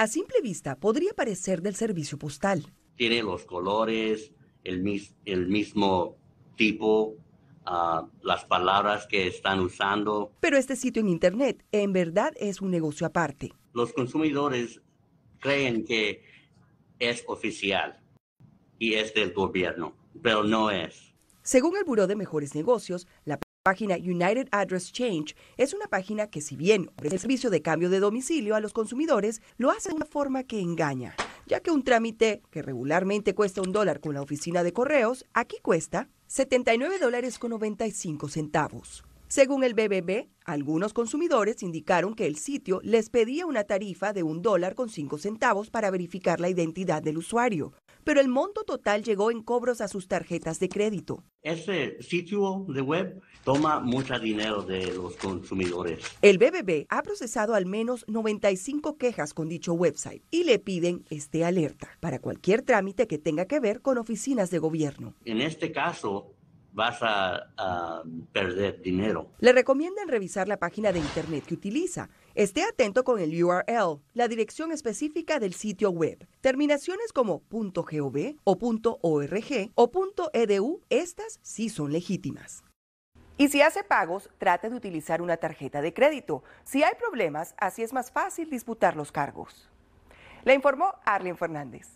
A simple vista podría parecer del servicio postal. Tiene los colores, el, el mismo tipo, ah, las palabras que están usando. Pero este sitio en Internet en verdad es un negocio aparte. Los consumidores creen que es oficial y es del gobierno, pero no es. Según el Buró de Mejores Negocios, la página United Address Change es una página que si bien ofrece el servicio de cambio de domicilio a los consumidores, lo hace de una forma que engaña, ya que un trámite que regularmente cuesta un dólar con la oficina de correos, aquí cuesta 79 dólares con 95 centavos. Según el BBB, algunos consumidores indicaron que el sitio les pedía una tarifa de un dólar con cinco centavos para verificar la identidad del usuario, pero el monto total llegó en cobros a sus tarjetas de crédito. Ese sitio de web toma mucho dinero de los consumidores. El BBB ha procesado al menos 95 quejas con dicho website y le piden este alerta para cualquier trámite que tenga que ver con oficinas de gobierno. En este caso, vas a, perder dinero. Le recomiendan revisar la página de Internet que utiliza. Esté atento con el URL, la dirección específica del sitio web. Terminaciones como .gov o .org o .edu, estas sí son legítimas. Y si hace pagos, trate de utilizar una tarjeta de crédito. Si hay problemas, así es más fácil disputar los cargos. Le informó Arlen Fernández.